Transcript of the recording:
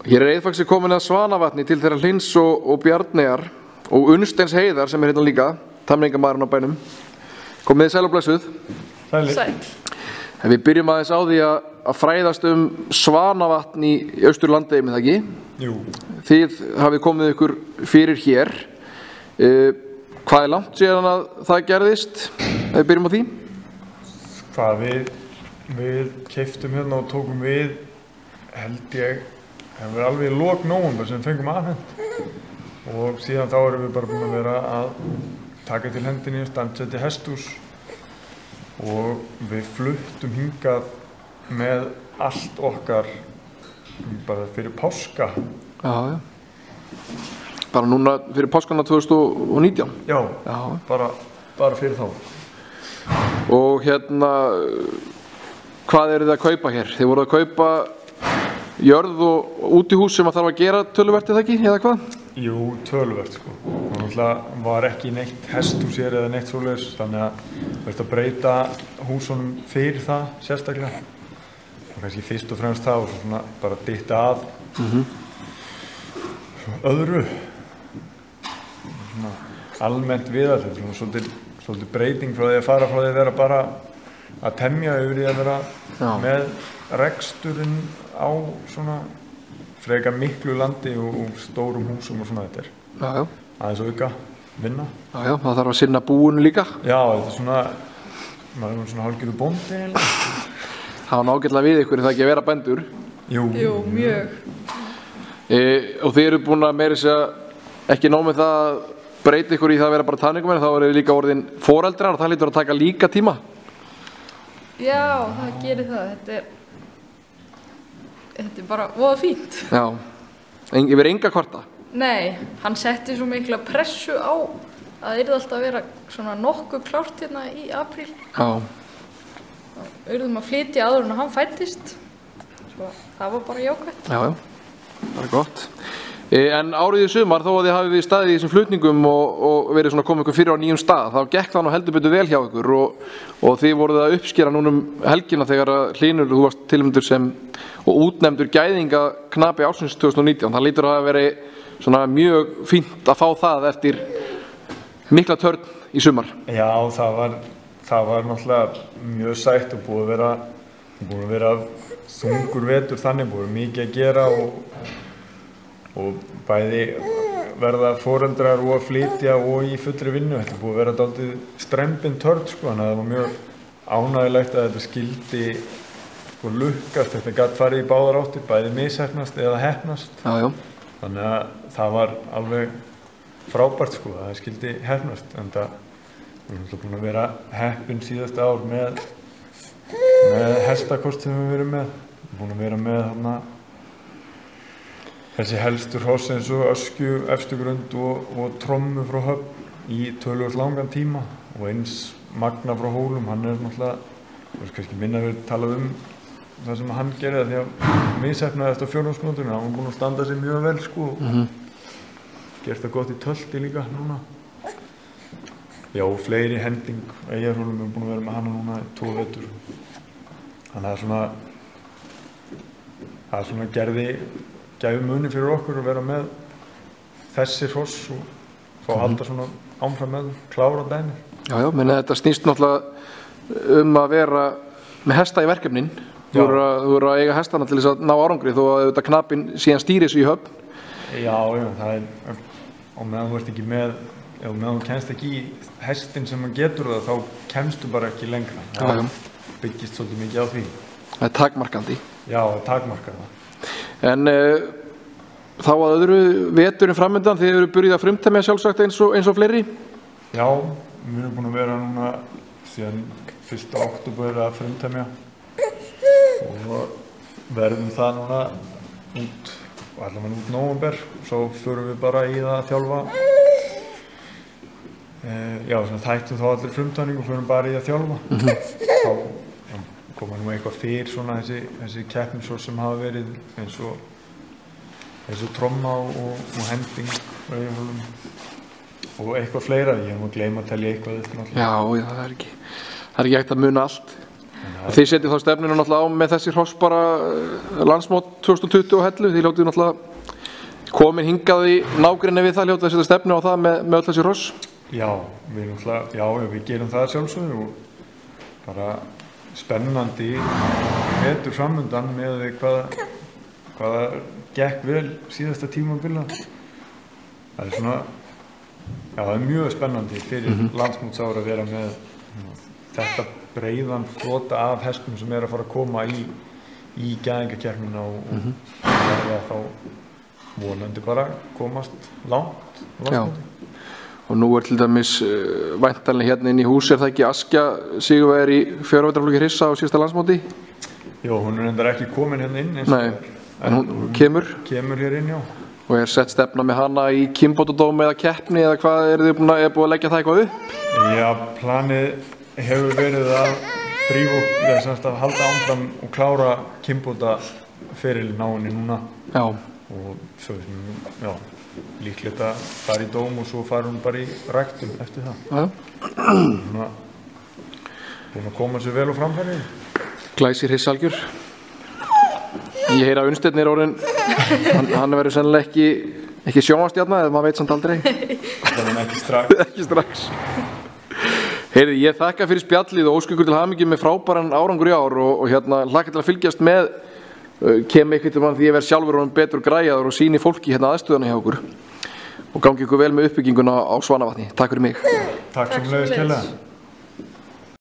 Hér er Eidfaxi komin að Svanavatni til þeirra Hlins og, og Bjarnegar og Unnsteins Heiðar sem er hérna líka, tamningamæðurinn á bænum. Komið þið sæl og blessuð. Sælir. Sæl. En við byrjum aðeins á því að, að fræðast um Svanavatn í Austurlandegi með það ekki. Jú, Þið hafið komið ykkur fyrir hér. Uh, hvað er langt síðan að það gerðist? Ef við byrjum á því. hvað við, við keiftum hérna og tókum við, held ég, það var alveg í lok nóvumber sem við fengum aðhend. Og síðan þá erum við bara búin að vera að taka til hendinni, standsetja hestús og við fluttum hingað með allt okkar bara fyrir páska. Já, já. Bara núna fyrir páskana 2019. Já, Já. bara, bara fyrir þá. Og hérna, hvað eru þið að kaupa hér? Þið voruð að kaupa jörð og útihús sem að þarf að gera töluvert eða ekki, eða hvað? Jú, töluvert sko. Náttúrulega var ekki neitt hesthús hér eða neitt svoleiðis, þannig að verður að breyta húsunum fyrir það sérstaklega. Og kannski fyrst og fremst það og svo svona bara dytta að svo öðru. Svona almennt viðall, þetta er svona svolítið breyting frá því að fara frá því að vera bara að temja yfir því að vera Já. með reksturinn á svona freka miklu landi og, og stórum húsum og svona þetta er Já, já. aðeins auka vinna. Já, já, það þarf að sinna búinu líka. Já, þetta er svona, maður er svona hálfgerðu bóndi eiginlega. Það var nákvæmlega við ykkur, er það ekki að vera bændur. Jú, Jú, mjög. E, og þið eru búin að meira segja ekki nóg með það að breyta ykkur í það að vera bara tanningum en þá eru líka orðin foreldrar og það lítur að taka líka tíma. Já, það gerir það. Þetta er, þetta er bara voða fínt. Já. Yfir enga kvarta. Nei, hann setti svo mikla pressu á að það yrði alltaf að vera svona nokkuð klárt hérna í apríl. Já. Þá yrðum að flytja áður en hann fættist. Svo það var bara jákvæmt. Já, já. Það er gott. E, en árið í sumar þó að þið hafið við staðið í þessum flutningum og, og verið svona komið ykkur fyrir á nýjum stað þá gekk það nú heldur betur vel hjá ykkur og, og þið voruð að uppskera núna um helgina þegar að Hlynur, þú varst tilmyndur sem og útnefndur gæðinga knapi ásins 2019. Það lítur að verið svona mjög fínt að fá það eftir mikla törn í sumar. já, það var, það var náttúrulega mjög sætt og búið að vera, búið að vera þungur vetur þannig, búið mikið að gera og, og bæði verða foreldrar og að flytja og í fullri vinnu. Þetta er búið að vera dálítið strempin törn sko, þannig að það var mjög ánægilegt að þetta skildi sko lukkast, þetta gætt farið í báðar áttir, bæði mishefnast eða hefnast. Já, já. Þannig að það var alveg frábært sko að það skildi hefnast en það alltaf búin að vera heppin síðasta ár með, með hestakost sem við erum með. Við erum búin að vera með þarna þessi helstur hoss eins og öskju, efstugrund og, og trommu frá höfn í tölvöld langan tíma og eins Magna frá hólum, hann er náttúrulega, þú veist kannski minna við talað um það sem hann gerði því að missefnaði eftir fjórnarsmjóndunum, hann var búinn að standa sig mjög vel sko og gert það gott í tölti líka núna. Já, fleiri hending, eigarhólum er búin að vera með hana núna í tvo vetur. Þannig að það er svona, það er svona gerði, gæfi muni fyrir okkur að vera með þessi hross og fá að halda svona ámfram með, klára dæmi. Já, já, menn þetta snýst náttúrulega um að vera með hesta í verkefnin. Þú eru að, þú eru að eiga hestana til þess að ná árangri þó að auðvitað knapinn síðan stýri þessu í höfn. Já, já, það er, og meðan þú ert ekki með, já, meðan þú kemst ekki í hestin sem hann getur það, þá kemstu bara ekki lengra. Já, já. Það byggist svolítið mikið á því. Það er takmarkandi. Já, það takmarkar það. En uh, þá að öðru veturinn framöndan, þið eru byrjuð að frumtæmja sjálfsagt eins og, eins og fleiri. Já, við erum búin að vera núna síðan 1. oktober að frumtæmja og verðum það núna út, allavega út nóvember, svo förum við bara í það að þjálfa. Eh, já, þættum þá allir frumtæmning og förum bara í að þjálfa. Þá já, koma nú eitthvað fyrr svona þessi, þessi keppninsor sem hafa verið eins og, eins og tromma og, og, hending og eitthvað fleira, ég hef nú gleyma að telja eitthvað eftir náttúrulega. Já, já, það er ekki, það er ekki hægt að muna allt. Þið setjið þá stefninu náttúrulega á með þessi hross bara eh, landsmót 2020 og hellu, þið hljótið náttúrulega komin hingað í nágrinni við það hljótið að setja stefnu á það með, með öll þessi hross. Já, við, náttúrulega- já, við gerum það sjálfsögðu og bara spennandi vetur framöndan með því hvað, hvað gekk vel síðasta tímabila. Það er svona, já, það er mjög spennandi fyrir mm landsmótsára að vera með þetta breiðan flota af hestum sem er að fara að koma í, í gæðingakermina og, og verða þá vonandi bara komast langt landsmóti. Og nú er til dæmis uh, væntanlega hérna inn í hús, er það ekki Askja Sigurvegar í fjárvætraflöki Hrissa á síðasta landsmóti? Já, hún er endar ekki komin hérna inn Nei, en hún kemur kemur hér inn, já. og er sett stefna með hana í Kimbotodóm eða keppni eða hvað er þið búin að, búin að leggja það eitthvað upp? Já, planið hefur verið að drífa okkur, eða semst að halda áfram og klára Kimbóta ferilinn á henni núna Já, og svo, já, líklegt að fara í dóm og svo fara hún bara í ræktum eftir það. já. Svona, búin að koma sér vel á framfæri. Glæsir hissalgjur. Ég heyra að Unnsteinn er orðin, hann, hann verður sennilega ekki, ekki sjónvastjarna eða maður veit samt aldrei, Þannig að ekki strax. ekki strax. Heyrði, ég þakka fyrir spjallið og ósku ykkur til hamingi með frábæran árangur í ár og, og hérna hlakka til að fylgjast með kem eitthvað til mann því ég verð sjálfur honum betur græjaður og síni fólki hérna aðstöðuna hjá okkur og gangi ykkur vel með uppbygginguna á Svanavatni. Takk fyrir mig. Takk Takk sem leiðist sömuleiðis. kjærlega.